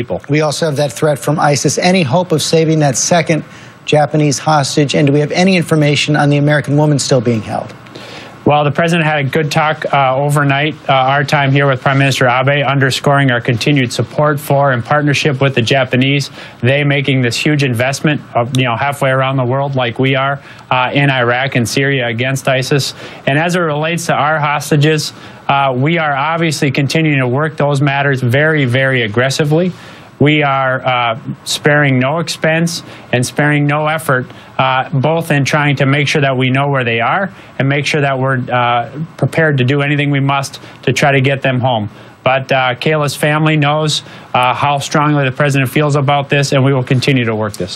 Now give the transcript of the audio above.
people. We also have that threat from ISIS. Any hope of saving that second Japanese hostage? And do we have any information on the American woman still being held? Well, the president had a good talk uh, overnight, uh, our time here with Prime Minister Abe, underscoring our continued support for and partnership with the Japanese. They making this huge investment, of, you know, halfway around the world, like we are, uh, in Iraq and Syria against ISIS. And as it relates to our hostages, uh, we are obviously continuing to work those matters very, very aggressively. We are uh, sparing no expense and sparing no effort, uh, both in trying to make sure that we know where they are and make sure that we're uh, prepared to do anything we must to try to get them home. But uh, Kayla's family knows uh, how strongly the president feels about this, and we will continue to work this.